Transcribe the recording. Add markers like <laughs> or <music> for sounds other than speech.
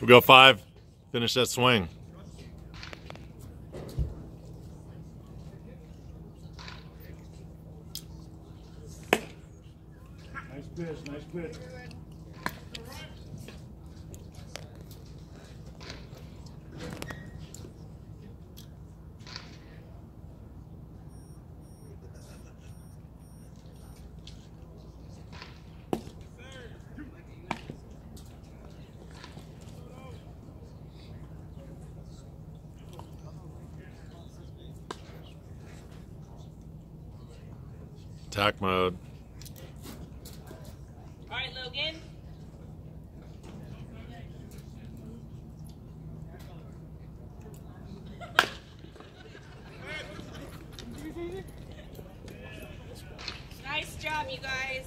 We'll go five. Finish that swing. Nice pitch, nice pitch. Attack mode. All right, Logan. <laughs> nice job, you guys.